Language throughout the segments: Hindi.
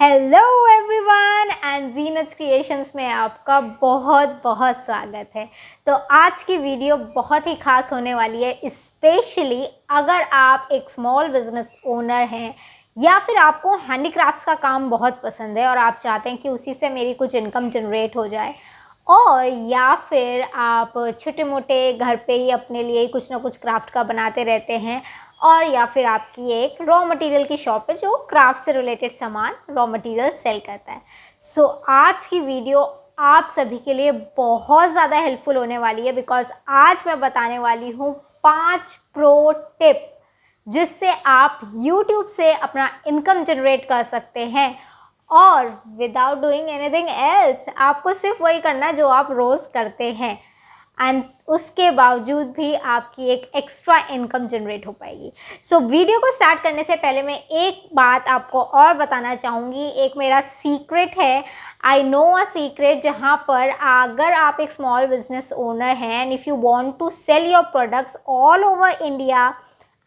हेलो एवरीवन एंड क्रिएशंस में आपका बहुत बहुत स्वागत है। तो आज की वीडियो बहुत ही खास होने वाली है स्पेशली अगर आप एक स्मॉल बिज़नेस ओनर हैं, या फिर आपको हैंडीक्राफ्ट्स का काम बहुत पसंद है और आप चाहते हैं कि उसी से मेरी कुछ इनकम जनरेट हो जाए, और या फिर आप छोटे मोटे घर पे ही अपने लिए कुछ ना कुछ क्राफ्ट का बनाते रहते हैं और या फिर आपकी एक रॉ मटेरियल की शॉप है जो क्राफ्ट से रिलेटेड सामान रॉ मटेरियल सेल करता है। सो so, आज की वीडियो आप सभी के लिए बहुत ज़्यादा हेल्पफुल होने वाली है बिकॉज़ आज मैं बताने वाली हूँ पाँच प्रो टिप जिससे आप यूट्यूब से अपना इनकम जनरेट कर सकते हैं। और विदाउट डूइंग एनीथिंग एल्स आपको सिर्फ़ वही करना जो आप रोज़ करते हैं। एंड उसके बावजूद भी आपकी एक एक्स्ट्रा इनकम जनरेट हो पाएगी। सो so, वीडियो को स्टार्ट करने से पहले मैं एक बात आपको और बताना चाहूँगी। एक मेरा सीक्रेट है। आई नो अ सीक्रेट जहाँ पर अगर आप एक स्मॉल बिज़नेस ओनर हैं and if you want to sell your products all over India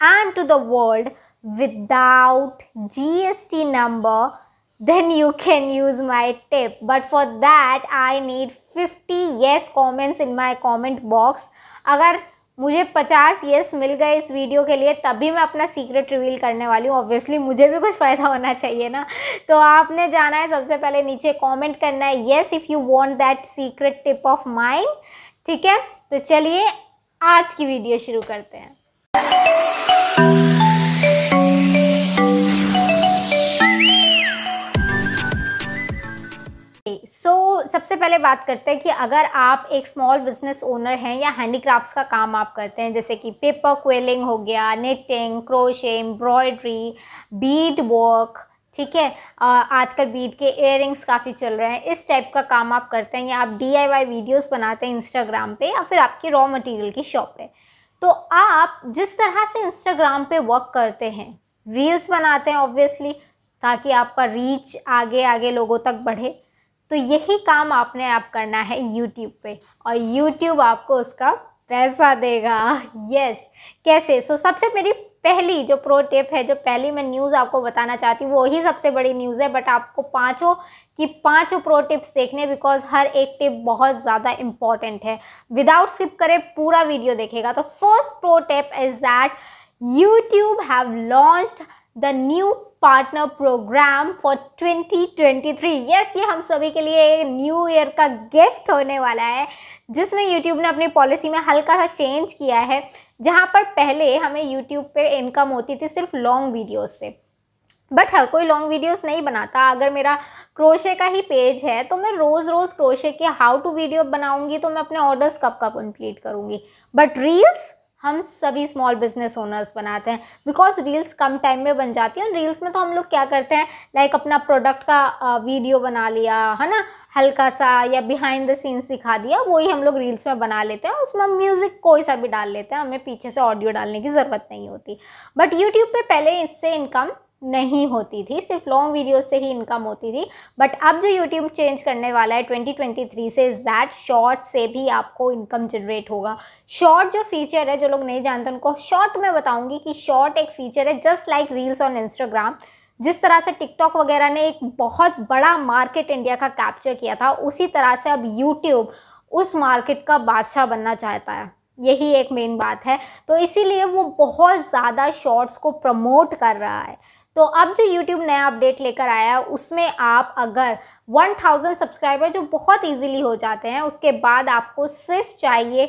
and to the world without GST number then you can use my tip. But for that, I need 50 yes comments in my comment box. अगर मुझे 50 येस मिल गए इस वीडियो के लिए, तभी मैं अपना सीक्रेट रिवील करने वाली हूँ. ऑब्वियसली मुझे भी कुछ फ़ायदा होना चाहिए ना. तो आपने जाना है सबसे पहले नीचे कमेंट करना है yes if you want that secret tip of mind ठीक है? तो चलिए आज की वीडियो शुरू करते हैं. पहले बात करते हैं कि अगर आप एक स्मॉल बिज़नेस ओनर हैं या हैंडीक्राफ्ट्स का काम आप करते हैं, जैसे कि पेपर क्वेलिंग हो गया netting crochet embroidery bead work ठीक है? आजकल बीड के इयरिंग्स काफ़ी चल रहे हैं। इस टाइप का काम आप करते हैं या आप डी वीडियोज़ बनाते हैं इंस्टाग्राम पे या फिर आपकी रॉ मटेरियल की शॉप पे। तो आप जिस तरह से इंस्टाग्राम पे वर्क करते हैं रील्स बनाते हैं ऑब्वियसली ताकि आपका रीच आगे आगे लोगों तक बढ़े तो यही काम आपने आप करना है यूट्यूब पे और यूट्यूब आपको उसका पैसा देगा। यस कैसे? सो so, सबसे मेरी पहली जो प्रो टिप है जो पहली मैं न्यूज़ आपको बताना चाहती हूँ वही सबसे बड़ी न्यूज़ है बट आपको पाँचों की पाँचों प्रो टिप्स देखने बिकॉज़ हर एक टिप बहुत ज़्यादा इंपॉर्टेंट है। विदाउट स्किप करे पूरा वीडियो देखेगा। तो first pro tip is that YouTube have launched the new partner programme for 2023 yes ये हम सभी के लिए न्यू ईयर का गिफ्ट होने वाला है, जिसमें यूट्यूब ने अपनी पॉलिसी में हल्का सा चेंज किया है, जहाँ पर पहले हमें यूट्यूब पे इनकम होती थी सिर्फ़ लॉन्ग वीडियोस से। बट हर कोई लॉन्ग वीडियोस नहीं बनाता। अगर मेरा क्रोशे का ही पेज है तो मैं रोज़ रोज़ क्रोशे के हाउ टू वीडियो बनाऊँगी तो मैं अपने ऑर्डर्स कब कब कंप्लीट करूँगी। बट रील्स हम सभी स्मॉल बिज़नेस ओनर्स बनाते हैं। बिकॉज़ रील्स कम टाइम में बन जाती है। और रील्स में तो हम लोग क्या करते हैं? लाइक like अपना प्रोडक्ट का वीडियो बना लिया, है ना? हल्का सा या बिहाइंड द सीन्स दिखा दिया, वही हम लोग रील्स में बना लेते हैं। उसमें म्यूज़िक कोई सा भी डाल लेते हैं। हमें पीछे से ऑडियो डालने की ज़रूरत नहीं होती। बट यूट्यूब पे पहले इससे इनकम नहीं होती थी, सिर्फ़ लॉन्ग वीडियो से ही इनकम होती थी। बट अब जो यूट्यूब चेंज करने वाला है 2023 से दैट शॉर्ट से भी आपको इनकम जनरेट होगा। शॉर्ट जो फीचर है, जो लोग नहीं जानते, उनको शॉर्ट में बताऊँगी कि शॉर्ट एक फीचर है just like reels on Instagram जिस तरह से टिकटॉक वगैरह ने एक बहुत बड़ा मार्केट इंडिया का कैप्चर किया था, उसी तरह से अब यूट्यूब उस मार्केट का बादशाह बनना चाहता है। यही एक मेन बात है। तो इसीलिए वो बहुत ज़्यादा शॉर्ट्स को प्रमोट कर रहा है। तो अब जो YouTube नया अपडेट लेकर आया है उसमें आप अगर 1000 सब्सक्राइबर जो बहुत इजीली हो जाते हैं, उसके बाद आपको सिर्फ़ चाहिए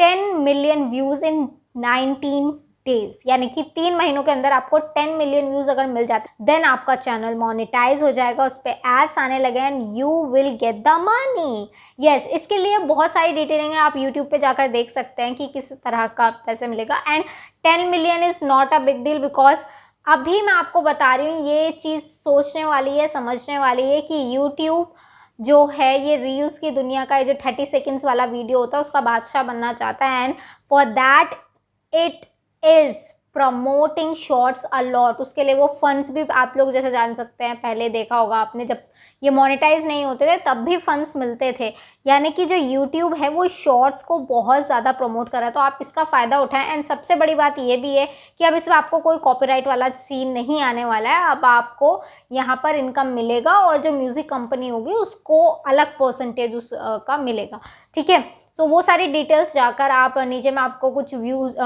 10 मिलियन व्यूज़ इन 19 डेज़ यानी कि तीन महीनों के अंदर आपको 10 मिलियन व्यूज़ अगर मिल जाते देन आपका चैनल मोनेटाइज हो जाएगा, उस पर एड्स आने लगे and you will get the money yes इसके लिए बहुत सारी डिटेलिंग है, आप यूट्यूब पे जाकर देख सकते हैं कि किस तरह का पैसे मिलेगा. And 10 million is not a big deal because अभी मैं आपको बता रही हूँ, ये चीज़ सोचने वाली है, समझने वाली है कि यूट्यूब जो है, ये रील्स की दुनिया का, ये जो थर्टी सेकेंड्स वाला वीडियो होता है, उसका बादशाह बनना चाहता है। And for that it is promoting shorts a lot उसके लिए वो फंड्स भी आप लोग जैसे जान सकते हैं, पहले देखा होगा आपने, जब ये मोनेटाइज नहीं होते थे, तब भी फंड्स मिलते थे। यानी कि जो यूट्यूब है, वो शॉर्ट्स को बहुत ज़्यादा प्रमोट कर रहा है। तो आप इसका फ़ायदा उठाएँ। एंड सबसे बड़ी बात ये भी है कि अब इसमें आपको कोई कॉपीराइट वाला सीन नहीं आने वाला है। अब आपको यहाँ पर इनकम मिलेगा और जो म्यूज़िक कंपनी होगी, उसको अलग परसेंटेज उसका मिलेगा। ठीक है? सो वो सारी डिटेल्स जाकर आप नीचे मैं आपको कुछ व्यूज़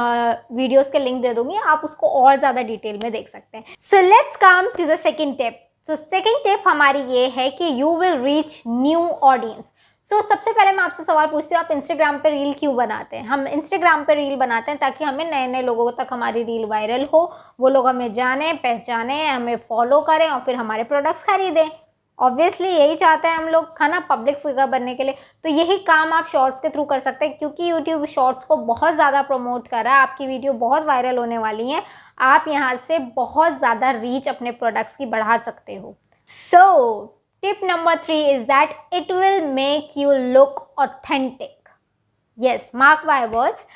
वीडियोस के लिंक दे दूँगी, आप उसको और ज़्यादा डिटेल में देख सकते हैं। So let's come to the second tip so second tip हमारी ये है कि you will reach new audience so सबसे पहले मैं आपसे सवाल पूछती हूँ, आप इंस्टाग्राम पे रील क्यों बनाते हैं? हम इंस्टाग्राम पे रील बनाते हैं ताकि हमें नए नए लोगों तक हमारी रील वायरल हो, वो लोग हमें जाने, पहचाने, हमें फॉलो करें और फिर हमारे प्रोडक्ट्स खरीदें। ऑब्वियसली यही चाहते हैं हम लोग खाना पब्लिक फिगर बनने के लिए। तो यही काम आप शॉर्ट्स के थ्रू कर सकते हैं, क्योंकि यूट्यूब शॉर्ट्स को बहुत ज़्यादा प्रमोट कर रहा है। आपकी वीडियो बहुत वायरल होने वाली है। आप यहाँ से बहुत ज़्यादा रीच अपने प्रोडक्ट्स की बढ़ा सकते हो। So tip number three is that it will make you look authentic yes mark my words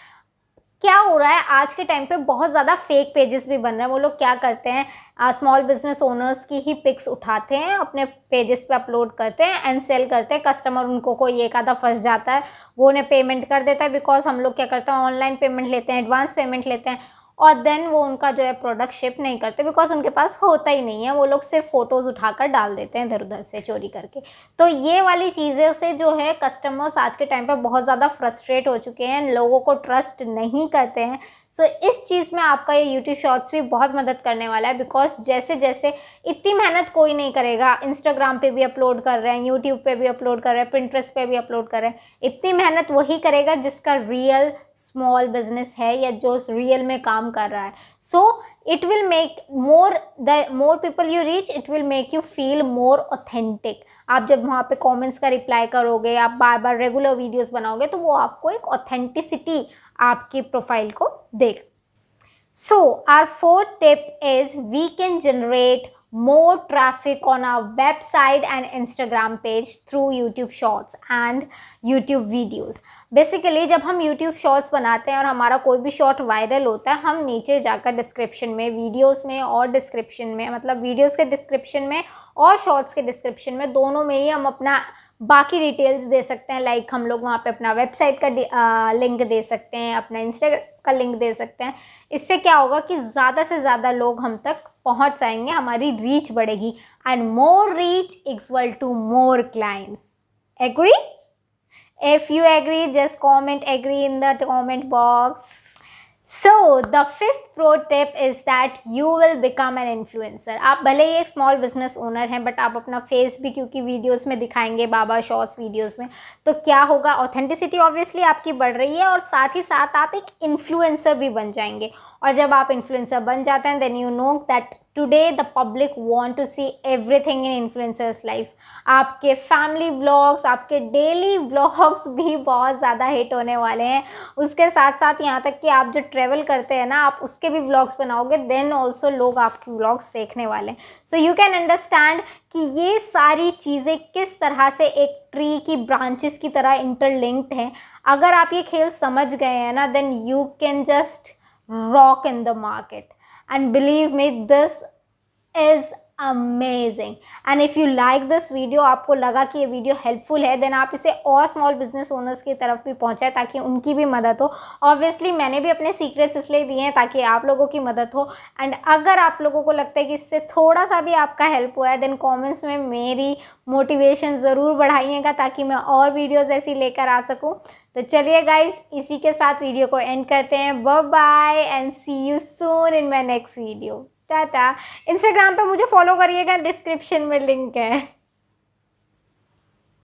क्या हो रहा है? आज के टाइम पे बहुत ज़्यादा फेक पेजेस भी बन रहे हैं। वो लोग क्या करते हैं? स्मॉल बिज़नेस ओनर्स की ही पिक्स उठाते हैं, अपने पेजेस पे अपलोड करते हैं एंड सेल करते हैं। कस्टमर उनको कोई एक आधा फंस जाता है। वो उन्हें पेमेंट कर देता है बिकॉज़ हम लोग क्या करते हैं? ऑनलाइन पेमेंट लेते हैं एडवांस पेमेंट लेते हैं। और देन वो उनका जो है प्रोडक्ट शिप नहीं करते बिकॉज़ उनके पास होता ही नहीं है। वो लोग सिर्फ़ फ़ोटोज़ उठाकर डाल देते हैं इधर उधर से चोरी करके। तो ये वाली चीज़ें से जो है कस्टमर्स आज के टाइम पर बहुत ज़्यादा फ्रस्ट्रेट हो चुके हैं, लोगों को ट्रस्ट नहीं करते हैं। सो so, इस चीज़ में आपका ये यूट्यूब शॉर्ट्स भी बहुत मदद करने वाला है बिकॉज़ जैसे जैसे इतनी मेहनत कोई नहीं करेगा इंस्टाग्राम पे भी अपलोड कर रहे हैं यूट्यूब पे भी अपलोड कर रहे हैं प्रिंट्रेस्ट पे भी अपलोड कर रहे हैं इतनी मेहनत वही करेगा जिसका रियल स्मॉल बिज़नेस है या जो रियल में काम कर रहा है। So it will make more the more people you reach it will make you feel more authentic आप जब वहाँ पे कमेंट्स का रिप्लाई करोगे आप बार बार रेगुलर वीडियोस बनाओगे तो वो आपको एक ऑथेंटिसिटी आपकी प्रोफ़ाइल को देगा so our fourth tip is we can generate more traffic on our website and Instagram page through YouTube Shorts and YouTube videos. Basically जब हम यूट्यूब शॉर्ट्स बनाते हैं और हमारा कोई भी शॉर्ट वायरल होता है, हम नीचे जाकर डिस्क्रिप्शन में वीडियोस में और डिस्क्रिप्शन में मतलब वीडियोस के डिस्क्रिप्शन में और शॉर्ट्स के डिस्क्रिप्शन में, दोनों में ही हम अपना बाकी डिटेल्स दे सकते हैं लाइक हम लोग वहाँ पे अपना वेबसाइट का आ, लिंक दे सकते हैं अपना इंस्टाग्राम का लिंक दे सकते हैं। इससे क्या होगा कि ज़्यादा से ज़्यादा लोग हम तक पहुँच जाएँगे हमारी रीच बढ़ेगी and more reach equal to more clients agree if you agree just comment agree in the comment box so the fifth pro tip is that you will become an influencer आप भले ही एक स्मॉल बिज़नेस ओनर हैं बट आप अपना फेस भी क्योंकि वीडियोस में दिखाएँगे, बाबा शॉर्ट्स वीडियोस में तो क्या होगा? ऑथेंटिसिटी ऑब्वियसली आपकी बढ़ रही है और साथ ही साथ आप एक इन्फ्लुएंसर भी बन जाएँगे। और जब आप इन्फ्लुएंसर बन जाते हैं then you know that today the public want to see everything in influencers life आपके फैमिली ब्लॉग्स आपके डेली ब्लॉग्स भी बहुत ज़्यादा हिट होने वाले हैं। उसके साथ साथ यहाँ तक कि आप जो ट्रेवल करते हैं ना, आप उसके भी ब्लॉग्स बनाओगे देन ऑल्सो लोग आपके ब्लॉग्स देखने वाले हैं। सो यू कैन अंडरस्टैंड कि ये सारी चीज़ें किस तरह से एक ट्री की ब्रांचेस की तरह इंटरलिंक्ड हैं। अगर आप ये खेल समझ गए हैं ना then you can just rock in the market and believe me, this is amazing and if you like this video आपको लगा कि ये वीडियो हेल्पफुल है देन आप इसे और स्मॉल बिज़नेस ओनर्स की तरफ़ भी पहुँचाएँ ताकि उनकी भी मदद हो। ऑब्वियसली मैंने भी अपने सीक्रेट्स इसलिए दिए हैं ताकि आप लोगों की मदद हो। एंड अगर आप लोगों को लगता है कि इससे थोड़ा सा भी आपका हेल्प हुआ है देन कॉमेंट्स में मेरी मोटिवेशन ज़रूर बढ़ाइएगा ताकि मैं और वीडियोज़ ऐसी लेकर आ सकूँ। तो चलिए गाइज़ इसी के साथ वीडियो को एंड करते हैं। Bye and see you soon in my next video Tata Instagram पे मुझे फॉलो करिएगा डिस्क्रिप्शन में लिंक है।